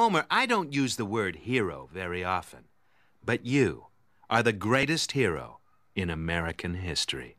Homer, I don't use the word hero very often, but you are the greatest hero in American history.